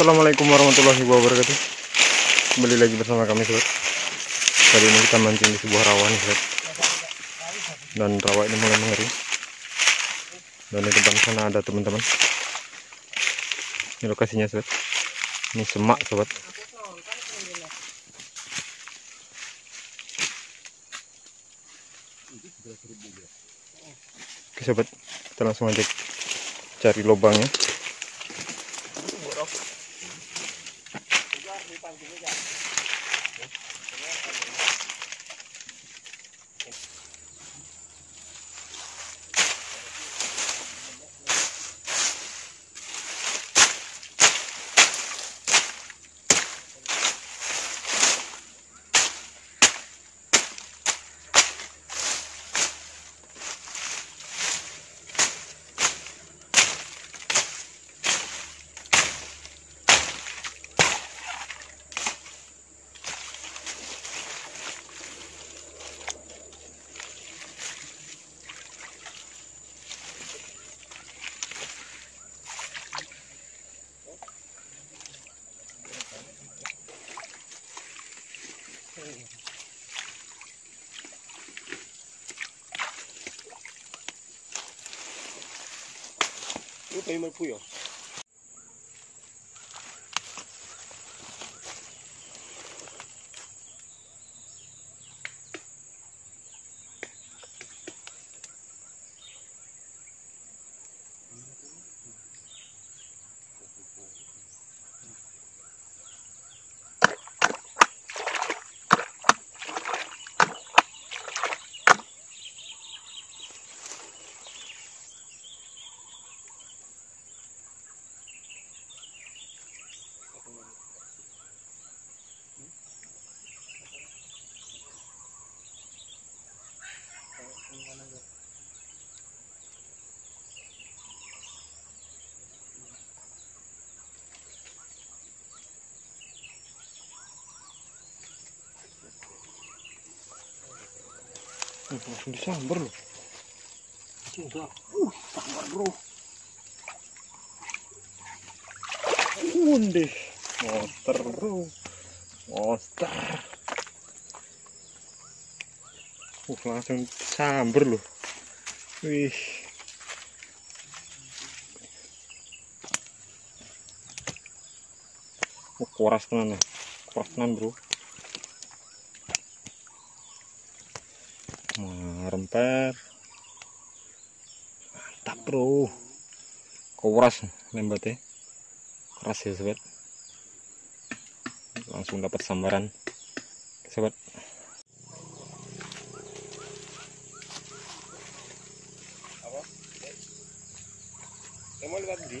Assalamualaikum warahmatullahi wabarakatuh. Kembali lagi bersama kami sobat. Kali ini kita mancing di sebuah rawa nih sobat. Dan rawa ini mulai mengering. Dan di depan sana ada teman-teman. Ini lokasinya sobat. Ini semak sobat. Oke sobat. Kita langsung aja cari lubangnya Ini kayu langsung disambar loh. Sudah. Uh, sambar bro. Undih monster bro. Monster. Uh langsung sambar loh. Wih. Uh koras tenan ya. Koras tenan bro meremper mantap bro. Koras lembatnya keras ya sobat. Langsung dapat sambaran. Sobat. Apa? Lihat di?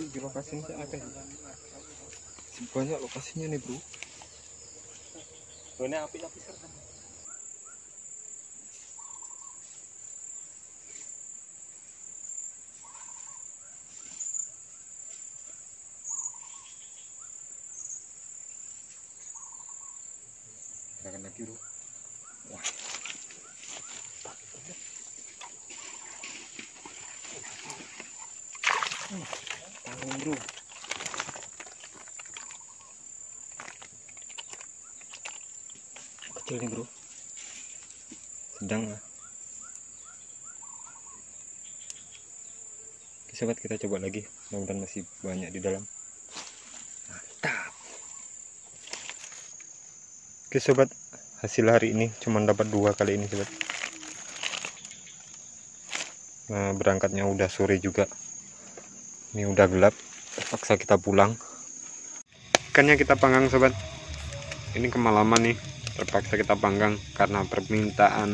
Itu di lokasinya akeh. banyak lokasinya nih bro Ini api tapi serem. gerakan lagi bro tanggung bro kecil nih bro. Sedang lah Oke, sobat kita coba lagi mudah-mudahan masih banyak di dalam. Mantap. Oke sobat. Hasil hari ini cuma dapat dua kali ini sobat. Nah berangkatnya udah sore juga ini udah gelap terpaksa kita pulang. Ikannya kita panggang sobat. Ini kemalaman nih terpaksa kita panggang karena permintaan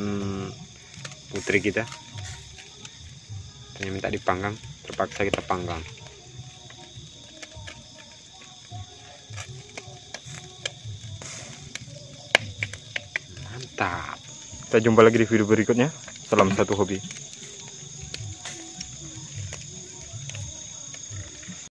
putri kita. Dia minta dipanggang terpaksa kita panggang. Mantap. Kita jumpa lagi di video berikutnya. Salam satu hobi.